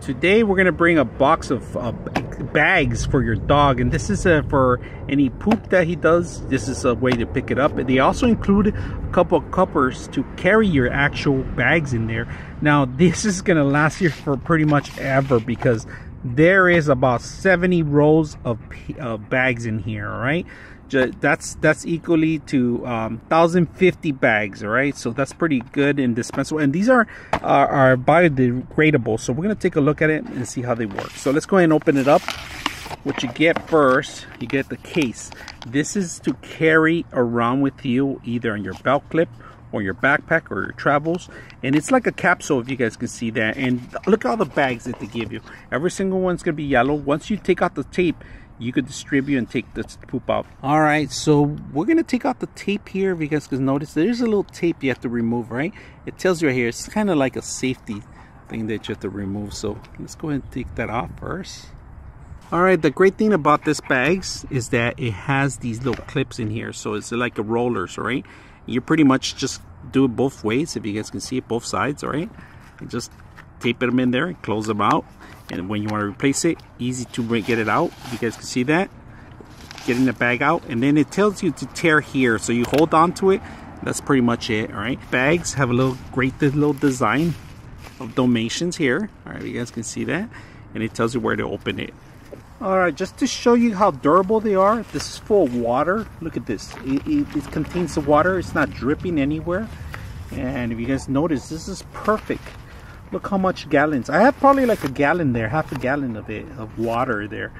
Today we're gonna bring a box of uh, bags for your dog and this is uh, for any poop that he does. This is a way to pick it up. And they also include a couple of cuppers to carry your actual bags in there. Now this is gonna last you for pretty much ever because there is about 70 rows of bags in here all right that's that's equally to um, 1050 bags all right so that's pretty good and dispensable. And these are, are are biodegradable. So we're going to take a look at it and see how they work. So let's go ahead and open it up. What you get first you get the case. This is to carry around with you either on your belt clip or your backpack or your travels. And it's like a capsule if you guys can see that. And look at all the bags that they give you. Every single one's gonna be yellow. Once you take out the tape you could distribute and take the poop out. All right so we're gonna take out the tape here if you guys can notice. There's a little tape you have to remove right? It tells you right here it's kind of like a safety thing that you have to remove. So let's go ahead and take that off first all right the great thing about this bags is that it has these little clips in here. So it's like a rollers right? You pretty much just do it both ways if you guys can see it both sides all right? And just tape them in there and close them out. And when you want to replace it easy to get it out. You guys can see that? Getting the bag out. And then it tells you to tear here. So you hold on to it. That's pretty much it all right? Bags have a little great little design of donations here. All right you guys can see that and it tells you where to open it Alright, just to show you how durable they are, this is full of water. Look at this. It, it, it, contains the water. It's not dripping anywhere. And if you guys notice, this is perfect. Look how much gallons. I have probably like a gallon there, half a gallon of it, of water there.